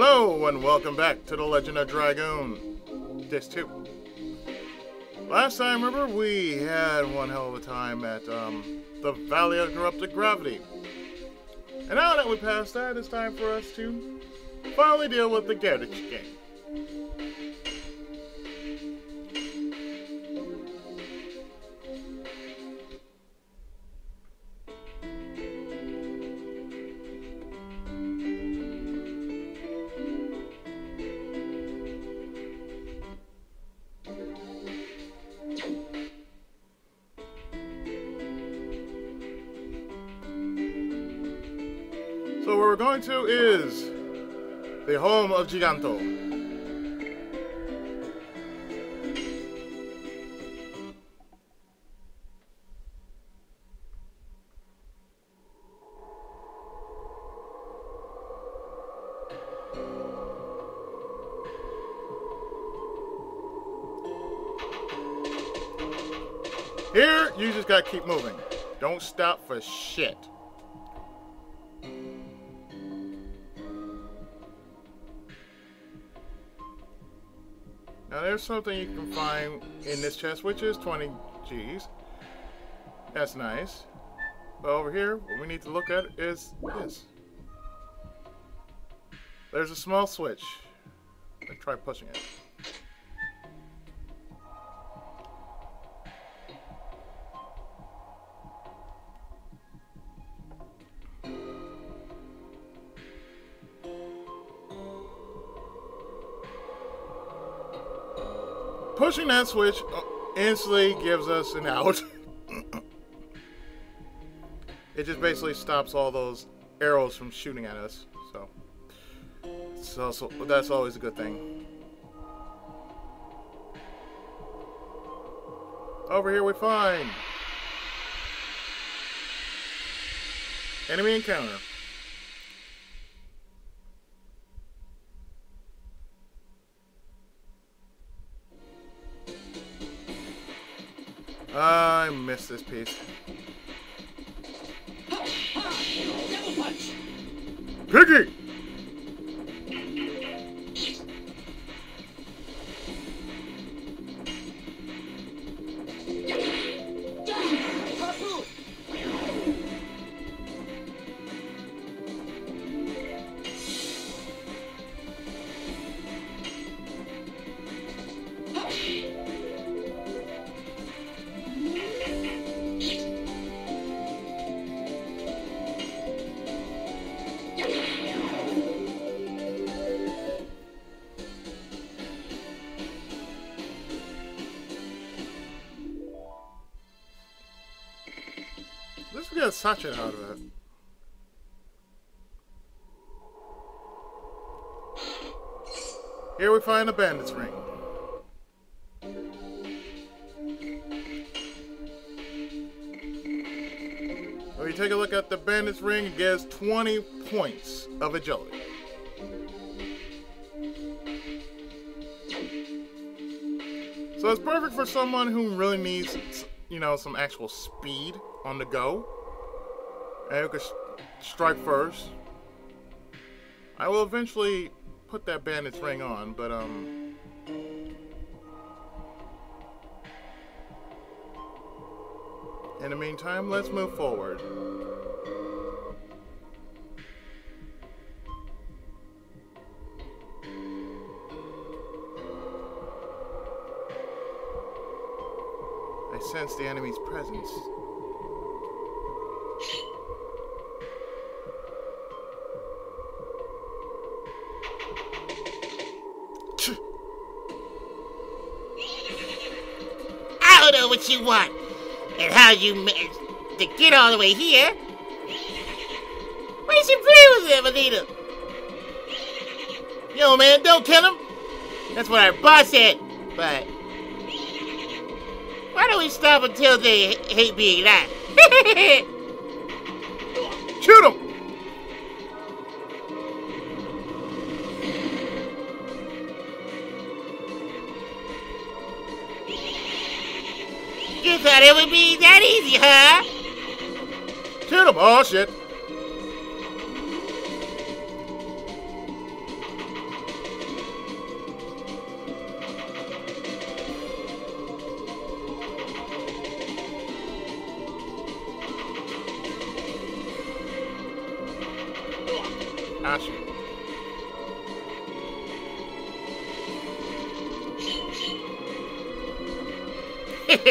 Hello, and welcome back to The Legend of Dragoon, Disc 2. Last time, remember, we had one hell of a time at um, the Valley of Corrupted Gravity. And now that we passed that, it's time for us to finally deal with the Gehrich game. Of Giganto. Here, you just gotta keep moving. Don't stop for shit. There's something you can find in this chest, which is 20 G's. That's nice. But over here, what we need to look at is this. There's a small switch. Let's try pushing it. Pushing that switch uh, instantly gives us an out. it just basically stops all those arrows from shooting at us. So, so, so that's always a good thing. Over here we find enemy encounter. I this piece. Piggy! Get Sachin out of it. Here we find a bandit's ring. When you take a look at the bandit's ring, it gives 20 points of agility. So it's perfect for someone who really needs, you know, some actual speed on the go. And who can strike first. I will eventually put that bandit's ring on, but um. In the meantime, let's move forward. I sense the enemy's presence. What you want and how you managed to get all the way here. Why you play with Anita? Yo, man, don't kill him. That's what our boss said. But why don't we stop until they hate being alive? Shoot him! Thought it would be that easy, huh? Shoot him! Oh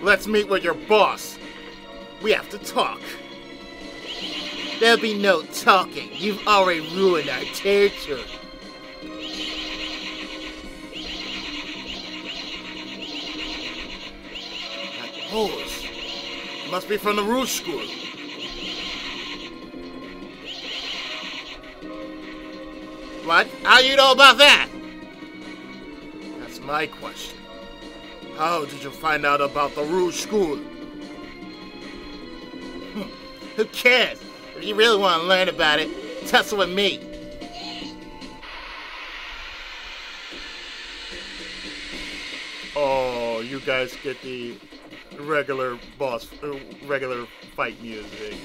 Let's meet with your boss. We have to talk. There'll be no talking. You've already ruined our territory. That hose. Must be from the Rouge School. What? How you know about that? That's my question. How did you find out about the Rouge School? Who cares? If you really want to learn about it, tussle with me. Oh, you guys get the regular boss, uh, regular fight music.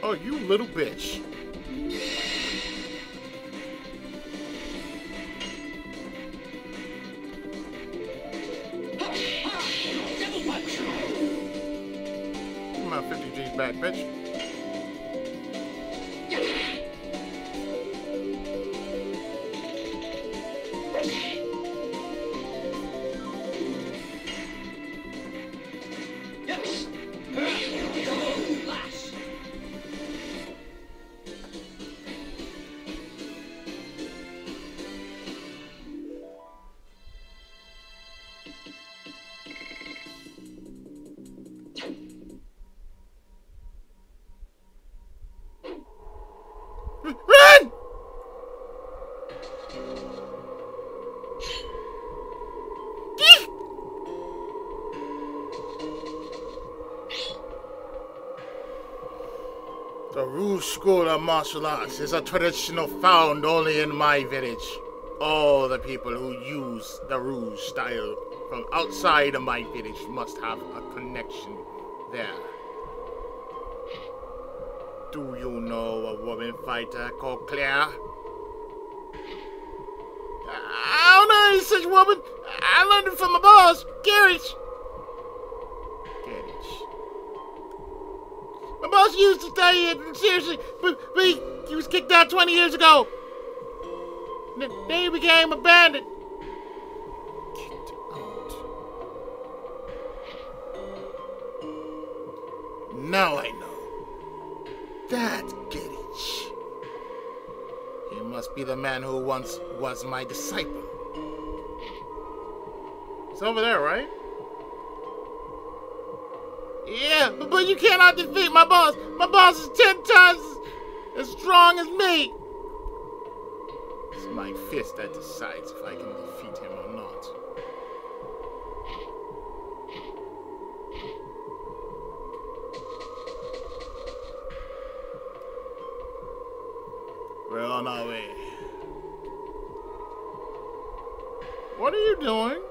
Oh, you little bitch. School of Martial Arts is a traditional found only in my village. All the people who use the Rouge style from outside of my village must have a connection there. Do you know a woman fighter called Claire? I don't know any such woman. I learned it from my boss. Garrett. My boss used to study it, and seriously, but, but he, he was kicked out 20 years ago. Then then he became a bandit. Kicked out. Now I know. That Gehrich. He must be the man who once was my disciple. It's over there, right? Yeah, but, but you cannot defeat my boss. My boss is ten times as, as strong as me. It's my fist that decides if I can defeat him or not. We're on our way. What are you doing?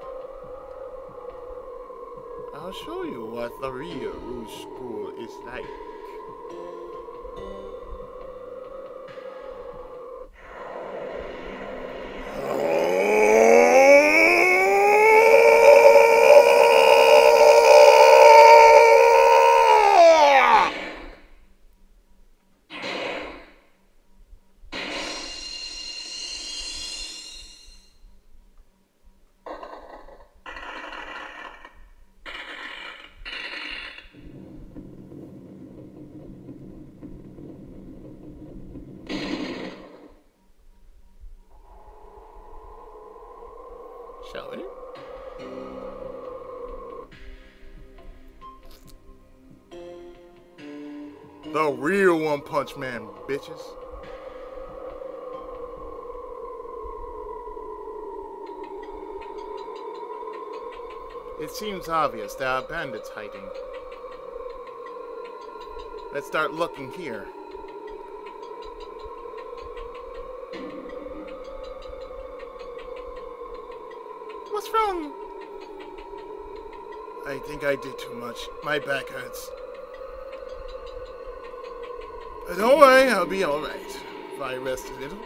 I'll show you what the real Rouge School is like. Man, bitches. It seems obvious there are bandits hiding. Let's start looking here. What's wrong? I think I did too much. My back hurts. Don't worry, I'll be alright. If I rest a little.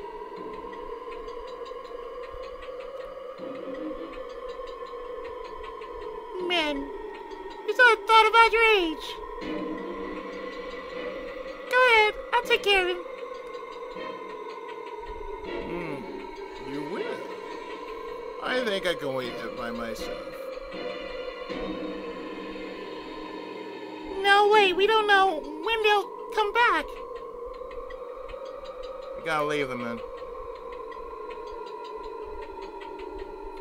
Man, you thought, thought about your age. Go ahead, I'll take care of him. Hmm, you will. I think I can wait by myself. No, wait, we don't know when they'll come back. We gotta leave them then.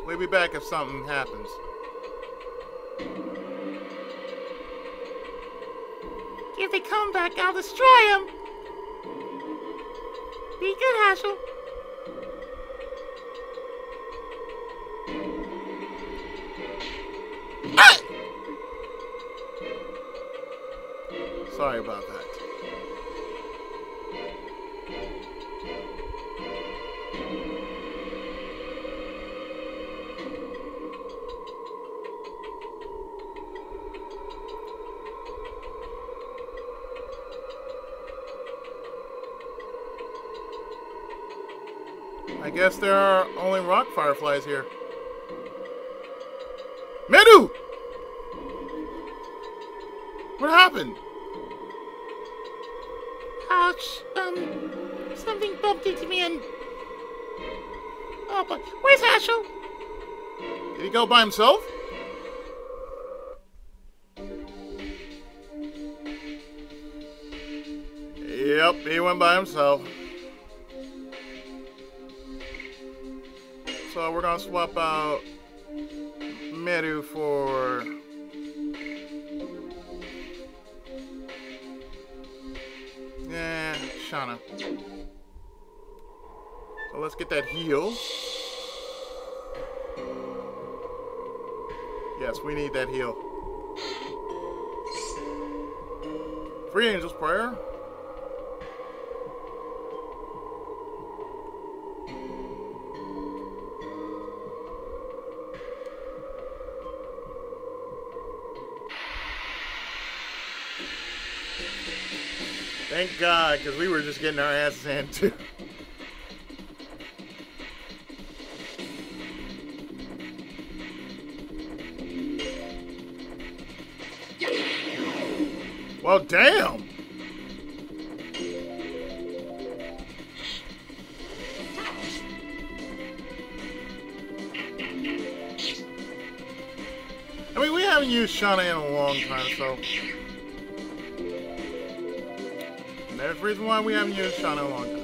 We'll be back if something happens. If they come back, I'll destroy them. Be good, Haschel. Rock fireflies here. Meru! What happened? Ouch. Um, something bumped into me and. Oh, but where's Haschel? Did he go by himself? Yep, he went by himself. We're gonna swap out Meru for Yeah, Shana. So let's get that heal. Yes, we need that heal. Free Angel's Prayer. Thank God, because we were just getting our asses handed too. Well, damn. I mean, we haven't used Shana in a long time, so. Reason why we haven't used Shana a long time.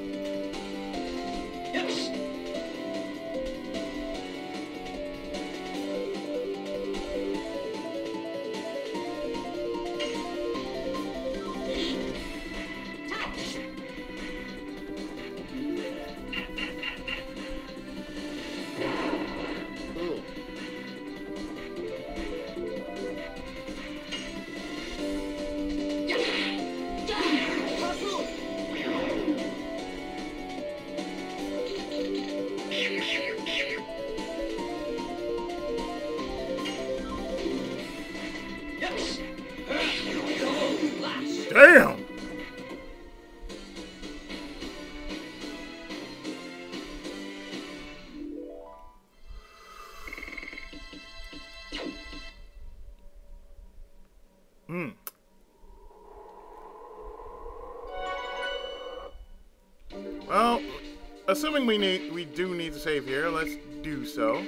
Assuming we need we do need to save here, let's do so.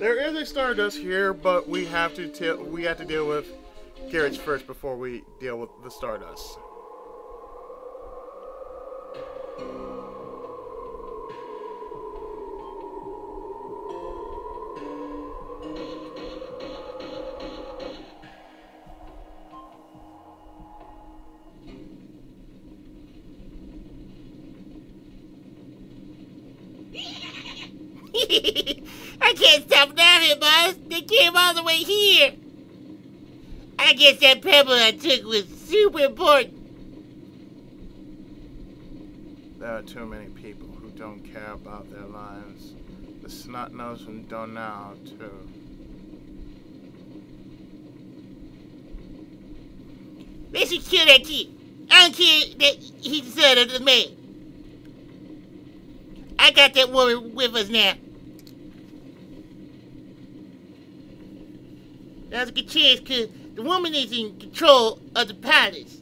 There is a Stardust here, but we have to we have to deal with Garrett's first before we deal with the Stardust. There are too many people who don't care about their lives. The snot nose from Donau, too. They should kill that kid. I don't care that son of the man. I got that woman with us now. That's a good chance because the woman is in control of the palace.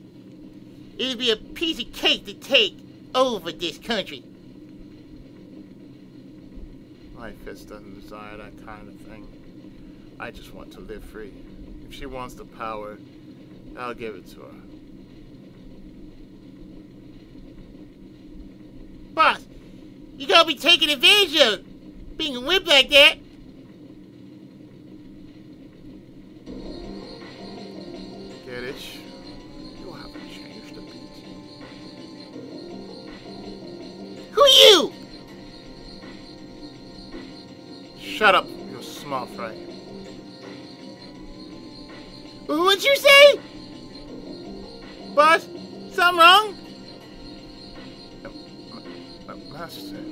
It'll be a piece of cake to take over this country. My fist doesn't desire that kind of thing. I just want to live free. If she wants the power, I'll give it to her. Boss, you gonna be taking advantage of being a whip like that. You? Shut up, you small fry. What'd you say? Boss, something wrong? Ma- Master.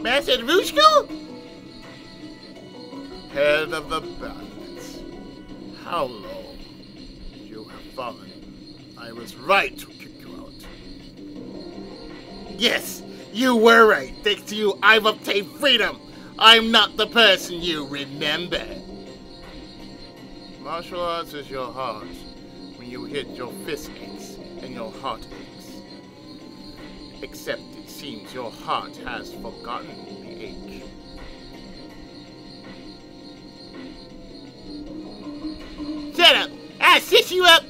Master Rushko? Head of the bandits. How have fallen. I was right to kick you out. Yes, you were right. Thanks to you, I've obtained freedom. I'm not the person you remember. Martial arts is your heart. When you hit, your fist aches and your heart aches. Except it seems your heart has forgotten the ache. Shut up. I'll sit you up.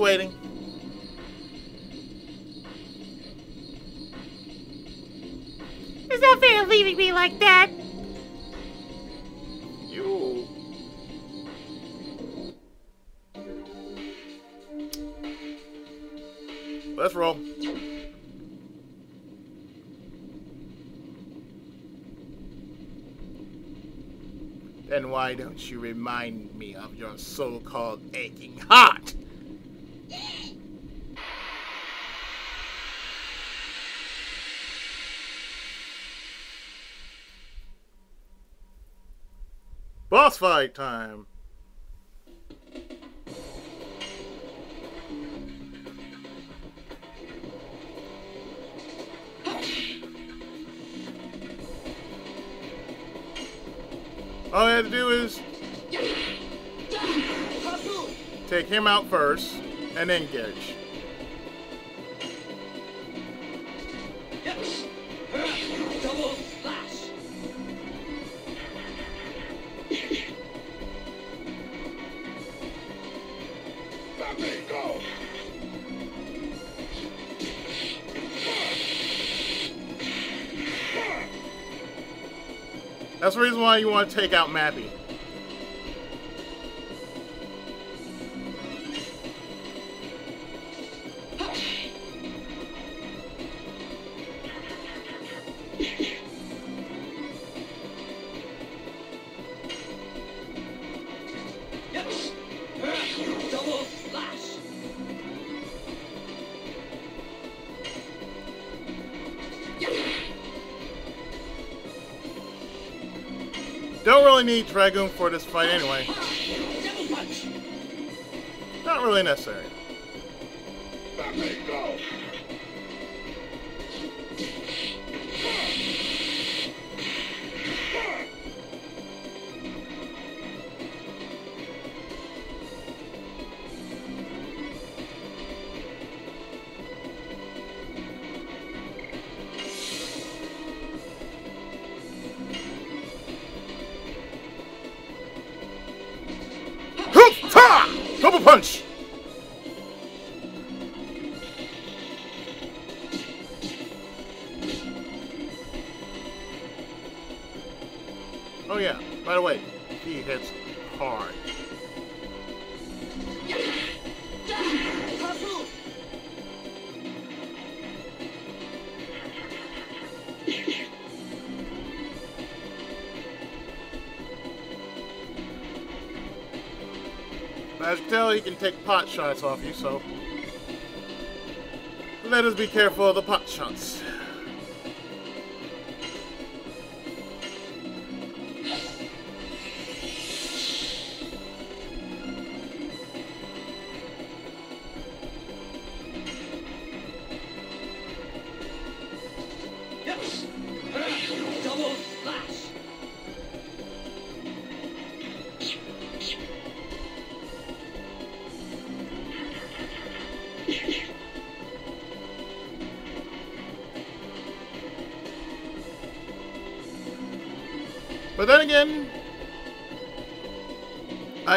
Waiting? It's not fair leaving me like that. You. Let's roll. Then why don't you remind me of your so-called aching heart? Boss fight time. All I had to do is take him out first, and then why you want to take out Mappi. Need Dragoon for this fight anyway. Not really necessary. Punch! He can take pot shots off you, so let us be careful of the pot shots.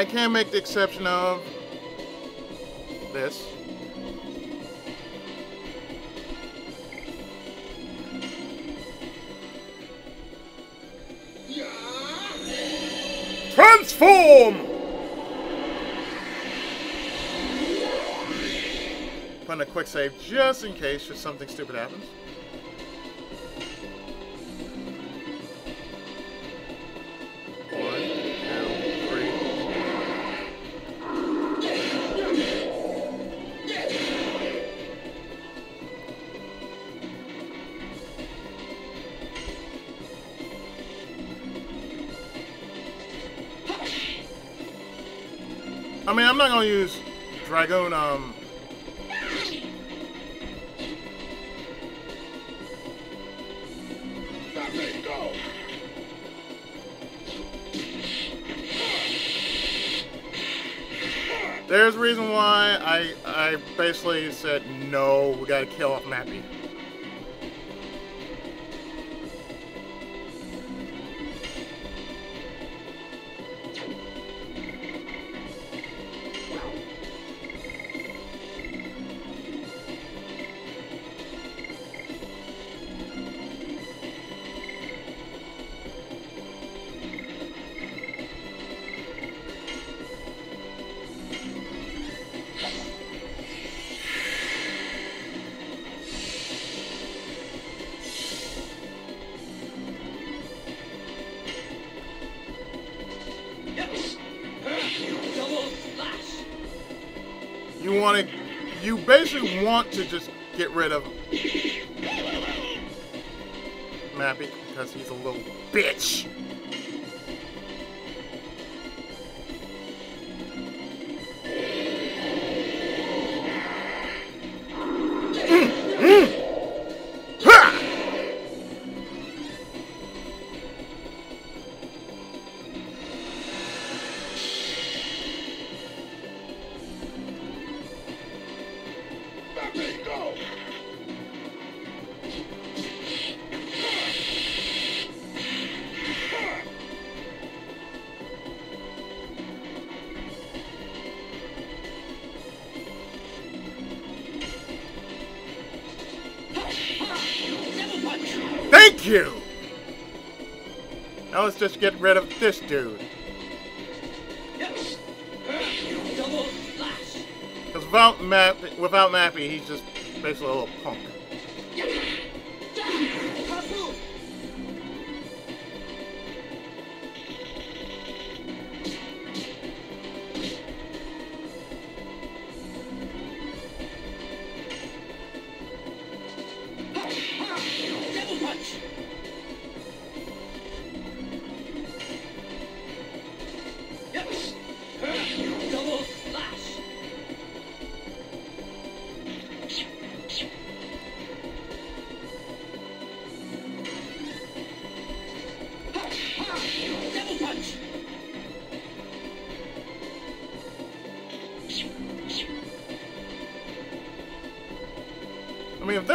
I can make the exception of this. Transform! Putting a quick save just in case just something stupid happens. I'm not gonna use Dragoon, um... There's a reason why I I basically said no, we gotta kill off Mappi. You want to, you basically want to just get rid of Mappi because he's a little bitch. Just get rid of this dude. Yes. Double slash. Because without, Map- without Mappi, he's just basically a little punk.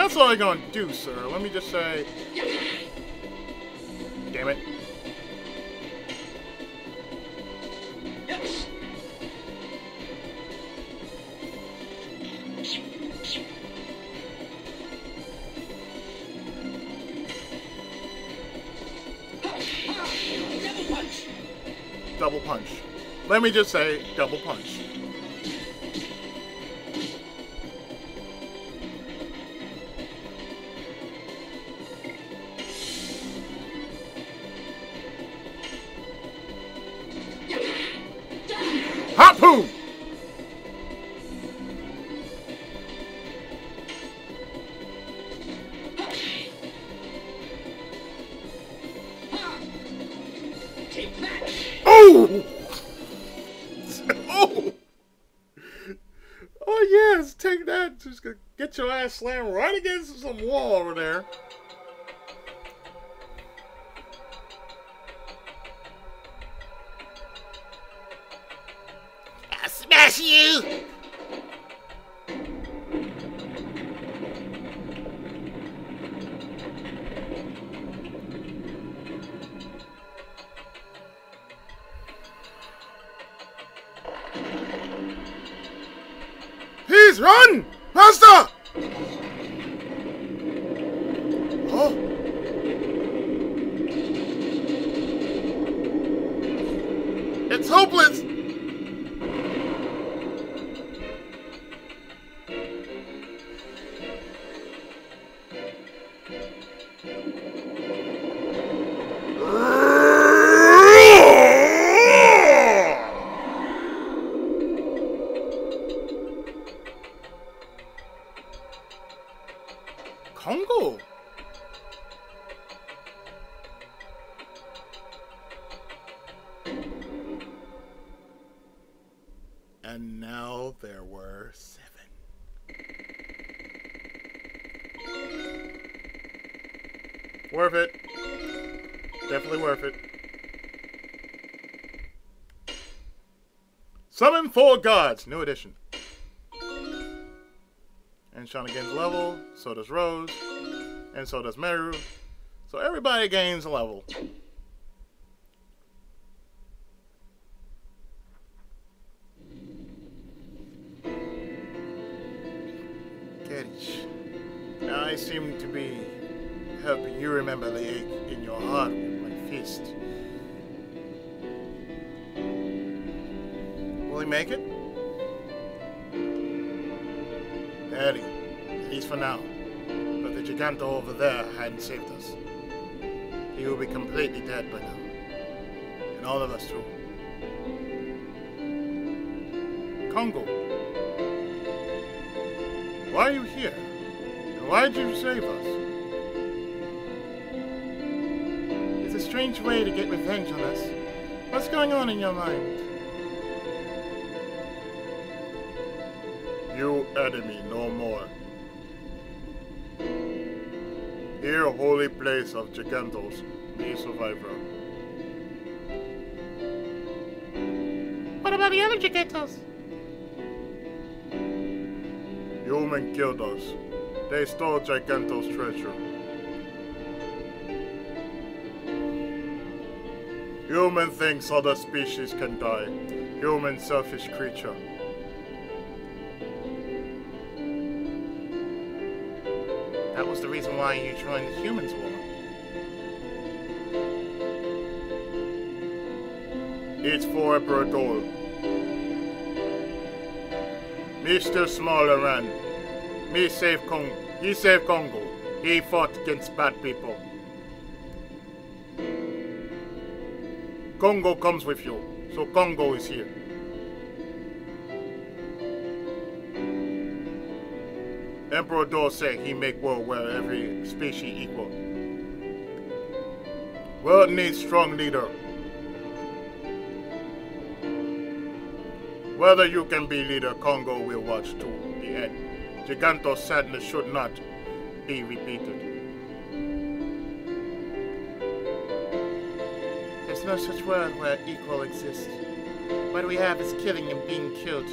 That's all you're gonna do, sir, let me just say. Damn it. Double punch. Let me just say, double punch. Your ass slammed right against some wall over there. I'll smash you! Please run! Master! Four gods, new edition. And Shana gains level, so does Rose, and so does Meru. So everybody gains a level. Now I seem to be helping you remember the ache in your heart with my fist. Make it? Daddy, at least for now. But the Giganto over there hadn't saved us. He will be completely dead by now. And all of us too. Kongol. Why are you here? And why did you save us? It's a strange way to get revenge on us. What's going on in your mind? You enemy no more. Here, holy place of Gigantos, me survivor. What about the other Gigantos? Human killed us. They stole Gigantos' treasure. Human thinks other species can die. Human selfish creature. Why you joined the humans war. It's for Emperor Doel. Me still small around. Me save Kong. He saved Kongol. He fought against bad people. Kongol comes with you, so Kongol is here. Emperor Doel said he make world where every species equal. World needs strong leader. Whether you can be leader, Kongol will watch to the end. Giganto's sadness should not be repeated. There's no such world where equal exists. What we have is killing and being killed.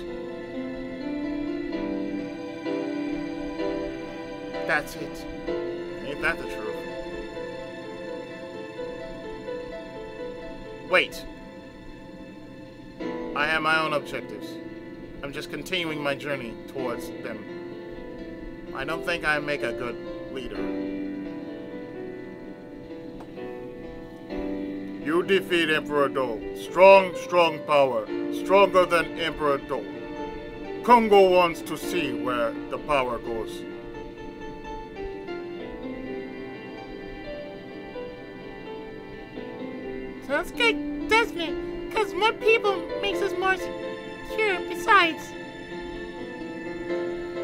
That's it. Ain't that the truth? Wait. I have my own objectives. I'm just continuing my journey towards them. I don't think I make a good leader. You defeat Emperor Doel. Strong, strong power. Stronger than Emperor Doel. Kongol wants to see where the power goes. Sounds good, doesn't it? Because more people makes us more secure. Besides,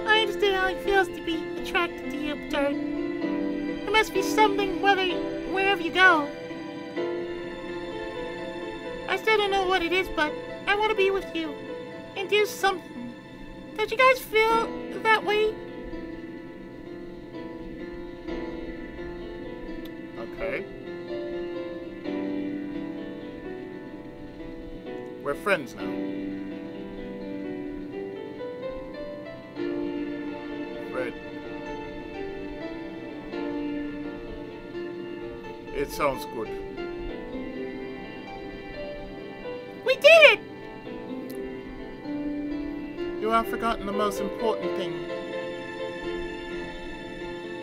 I understand how it feels to be attracted to you, Dirt. There must be something whether wherever you go. I still don't know what it is, but I want to be with you and do something. Don't you guys feel that way? Friends now. Fred. It sounds good. We did it! You have forgotten the most important thing.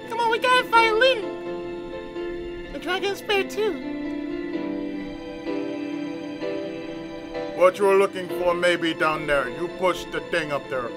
Come on, we got a violin. The dragon's spare too. What you're looking for may be down there. You push the thing up there.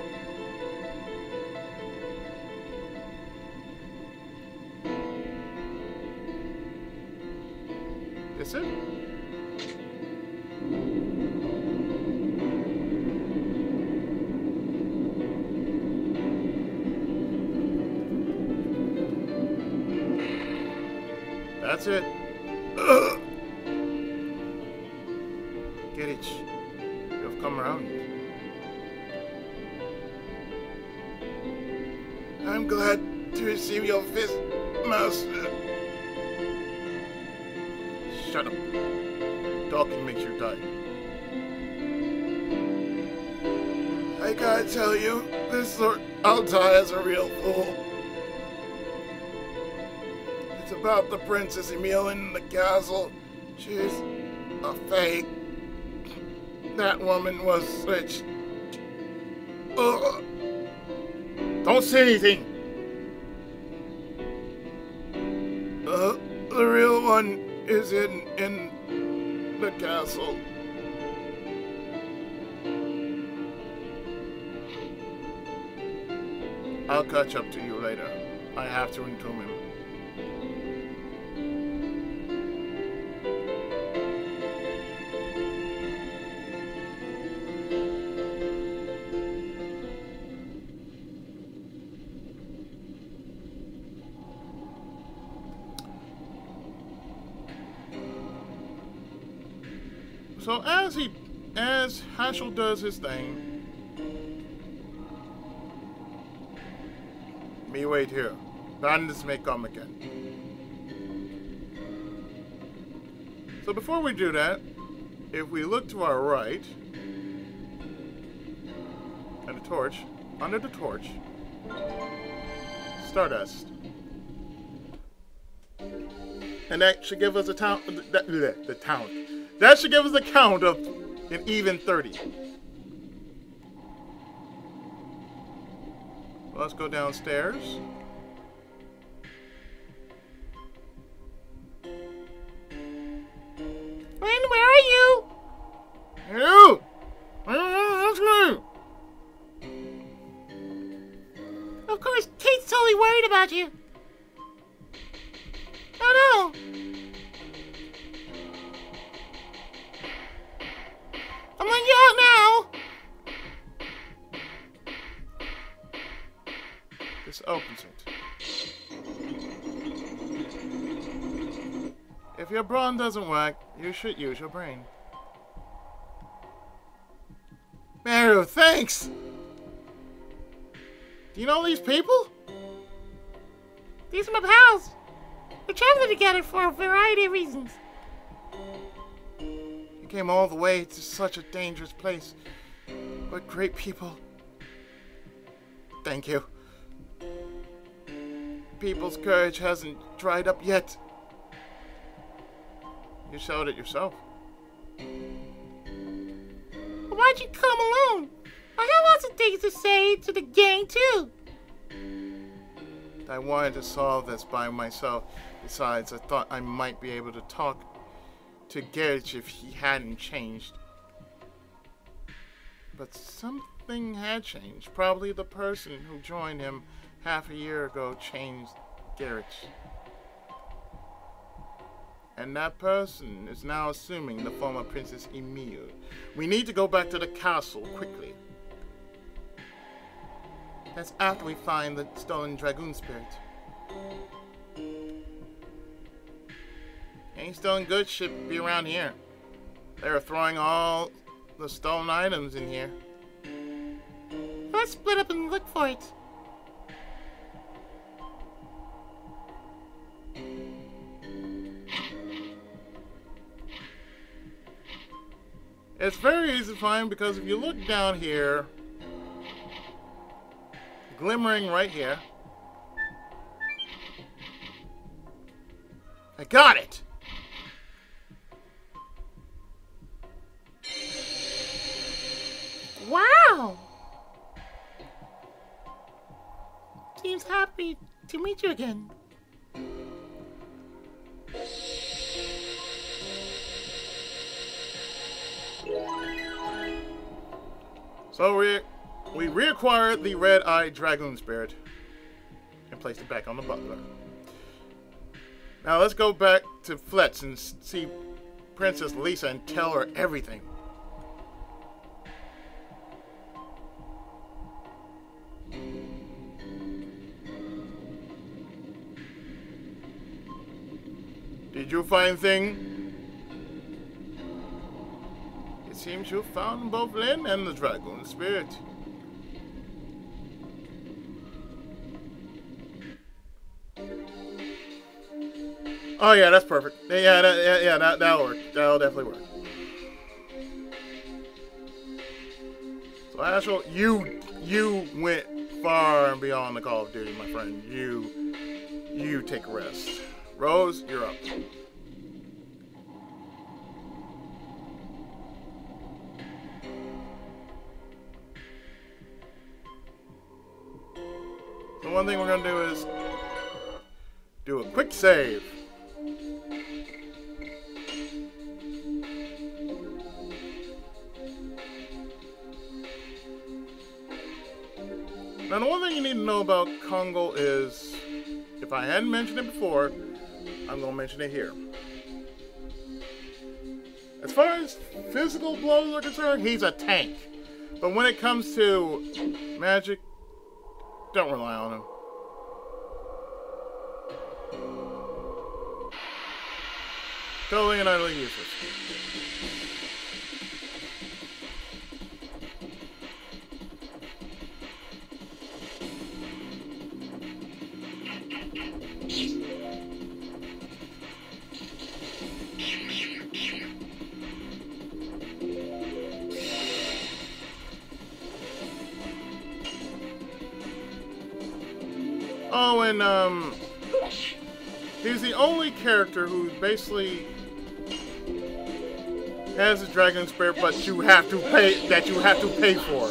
Shut up. Talking makes you die. I gotta tell you, this Lord Altai is a real fool. It's about the Princess Emille in the castle. She's a fake. That woman was switched. Ugh. Don't say anything. Is in in the castle. I'll catch up to you later. I have to entomb him. Does his thing, me wait here. Bandits may come again. So before we do that, if we look to our right, and a torch, under the torch, Stardust. And that should give us a town, the, the, the town. That should give us a count of an even 30. Let's go downstairs. Lynn, where are you? You! That's me! Of course, Tate's totally worried about you. Oh no! I'm you out now. This opens it. If your brawn doesn't work, you should use your brain. Meru, thanks! Do you know these people? These are my pals. We're traveling together for a variety of reasons. Came all the way to such a dangerous place. What great people. Thank you. people's courage hasn't dried up yet. You showed it yourself. Why'd you come alone? I have lots of things to say to the gang, too. I wanted to solve this by myself. Besides, I thought I might be able to talk to Gehrich if he hadn't changed. But something had changed. Probably the person who joined him half a year ago changed Gehrich. And that person is now assuming the form of Princess Emille. We need to go back to the castle quickly. That's after we find the stolen dragoon spirit. Any stolen goods should be around here. They're throwing all the stolen items in here. Let's split up and look for it. It's very easy to find because if you look down here, glimmering right here. I got it! Wow! Seems happy to meet you again. So we we reacquired the red-eyed dragoon spirit and placed it back on the butler. Now let's go back to Fletz and see Princess Lisa and tell her everything. You find thing? It seems you found both Lynn and the Dragon spirit. Oh yeah, that's perfect. Yeah, that, yeah, yeah, that, that'll work. That'll definitely work. So Haschel, you you went far and beyond the Call of Duty, my friend. You you take a rest. Rose, you're up. One thing we're gonna do is do a quick save. Now, the one thing you need to know about Kongol is, if I hadn't mentioned it before, I'm going to mention it here. As far as physical blows are concerned, he's a tank. But when it comes to magic, don't rely on him. Totally and utterly useless. Oh, and um, he's the only character who basically has a dragon spirit, but you have to pay that you have to pay for.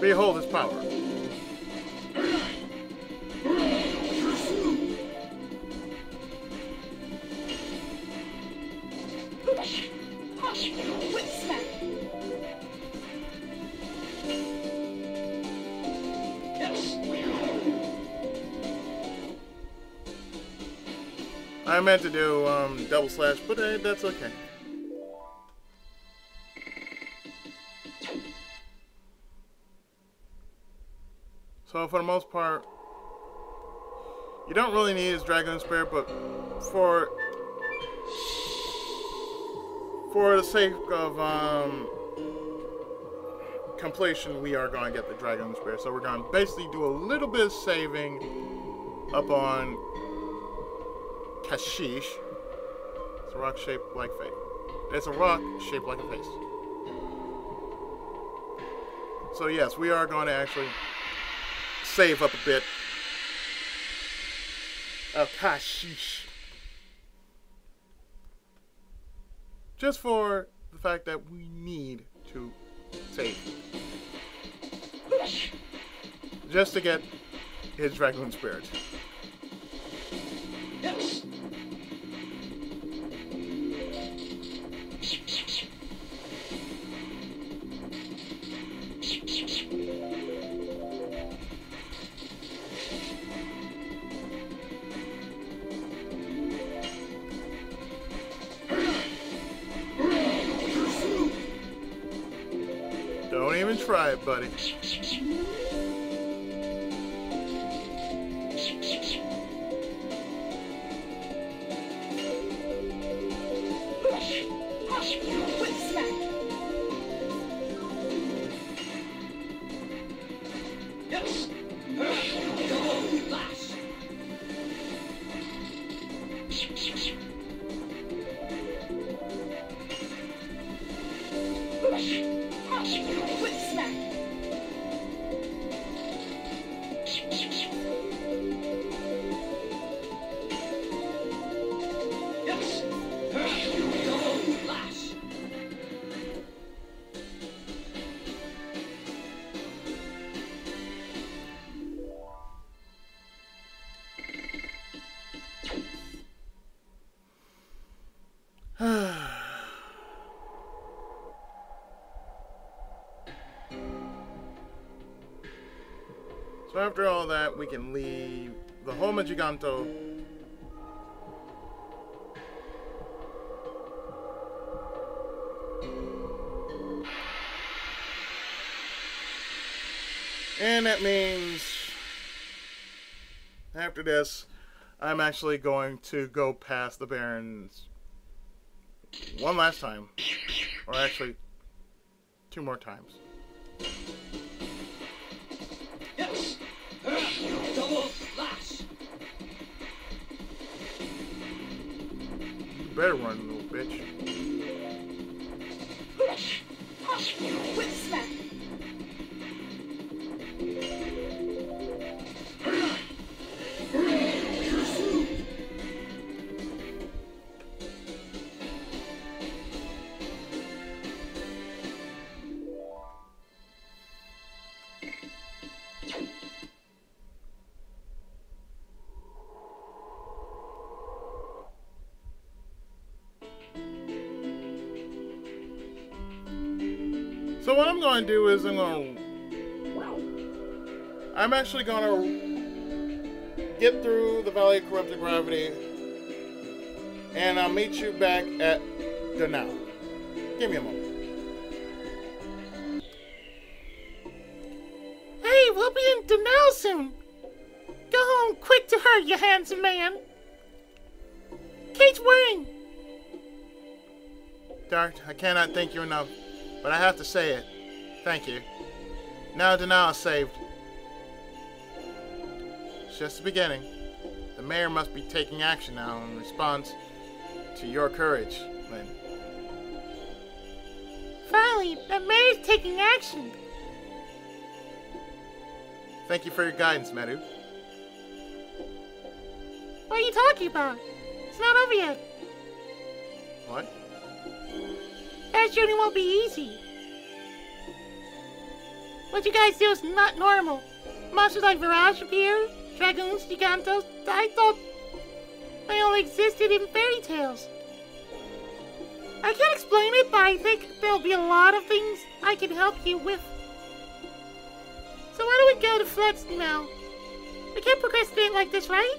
Behold meant to do um, double slash, but uh, that's okay. So for the most part, you don't really need his dragon spirit, but for for the sake of um, completion, we are going to get the dragon spirit. So we're going to basically do a little bit of saving up on Kashish. It's a rock shaped like fate. It's a rock shaped like a face. So yes, we are going to actually save up a bit. of kashish. Just for the fact that we need to save. Just to get his Dragoon Spirit. Buddy. So after all that, we can leave the Home of Giganto. And that means after this, I'm actually going to go past the Barrens one last time. Or actually, two more times. Better run, little bitch. Quick smack. So what I'm going to do is I'm going to I'm actually going to get through the Valley of Corrupted Gravity and I'll meet you back at Donau. Give me a moment. Hey, we'll be in Donau soon. Go home quick to her, you handsome man. Kate's worrying. Dart, I cannot thank you enough, but I have to say it. Thank you. Now Donau is saved. It's just the beginning. The mayor must be taking action now in response to your courage, Lynn. Finally, the mayor's taking action. Thank you for your guidance, Meru. What are you talking about? It's not over yet. What? That journey won't be easy. What you guys do is not normal. Monsters like Virage appear, dragoons, gigantos. I thought they only existed in fairy tales. I can't explain it, but I think there'll be a lot of things I can help you with. So why don't we go to Floods now? We can't procrastinate like this, right?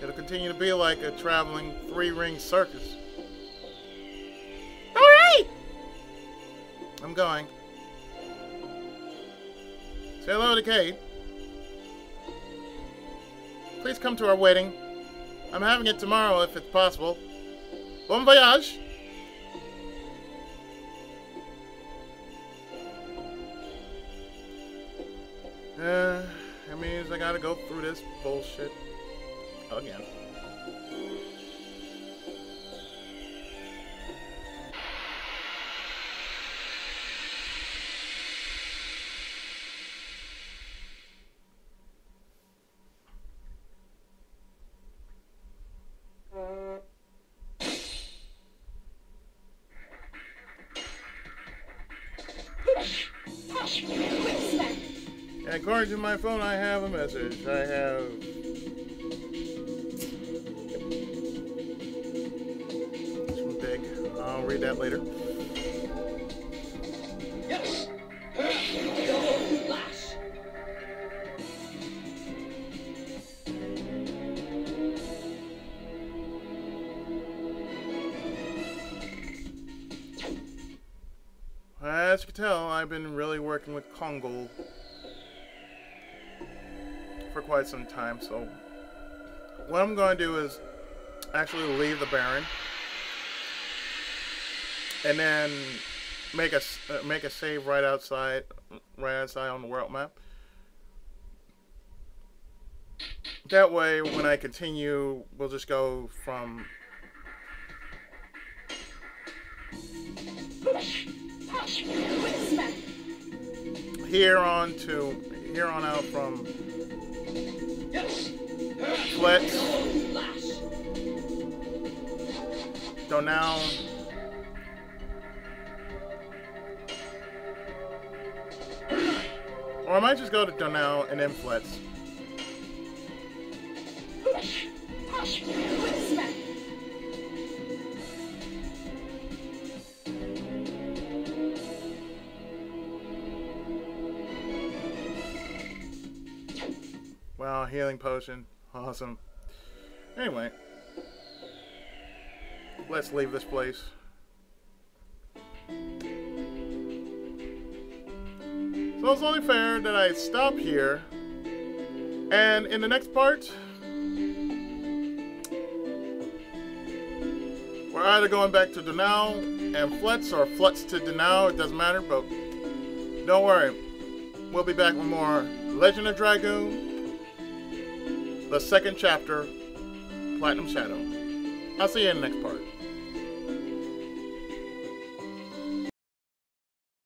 It'll continue to be like a traveling three-ring circus. I'm going. Say hello to Kate. Please come to our wedding. I'm having it tomorrow if it's possible. Bon voyage! Uh, that means I gotta go through this bullshit again. To my phone, I have a message. I have. It's from Big. I'll read that later. Yes. As you can tell, I've been really working with Kongol for quite some time, so what I'm going to do is actually leave the Baron and then make a uh, make a save right outside right outside on the world map. That way, when I continue, we'll just go from here on to here on out from Double lash. Donau, or I might just go to Donau and then Fletz. Healing potion. Awesome. Anyway, let's leave this place. So it's only fair that I stop here. And in the next part, we're either going back to Donau and Fletz or Fletz to Donau. It doesn't matter, but don't worry. We'll be back with more Legend of Dragoon, the second chapter, Platinum Shadow. I'll see you in the next part.